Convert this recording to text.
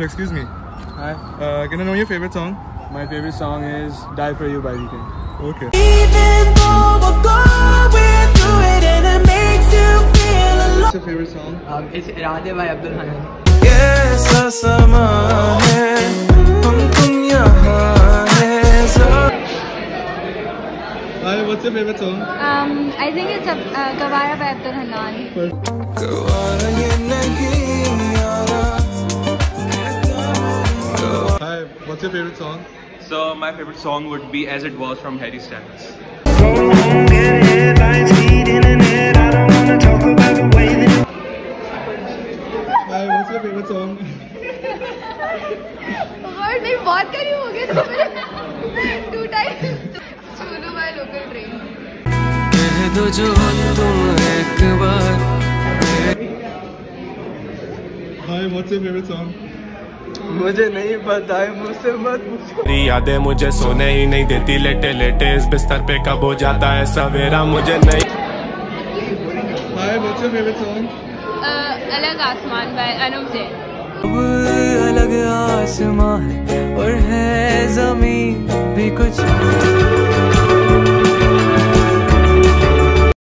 No, excuse me. Hi. Uh, can I know your favorite song? My favorite song is Die For You by Weeknd. Okay. What's your favorite song? Um, it's Irade by Abdul Hannan. Hi, what's your favorite song? Um, I think it's a, uh, Gawara by Abdul Hannan. what's your favorite song? So my favorite song would be As It Was from Harry Styles. Hi, what's your favorite song? Word नहीं बहुत करीब हो गए थे two times Cholu by local train कह दो जो तुम एक बार Hi, what's your favorite song? मुझे नहीं पता है मुझसे मत पूछो। तेरी यादें मुझे सोने ही नहीं देती लेटे लेटे इस बिस्तर पे कब हो जाता है सवेरा मुझे नहीं। Song? अलग आसमान बाय अनुप जैन अलग आसमान और है ज़मीन भी कुछ।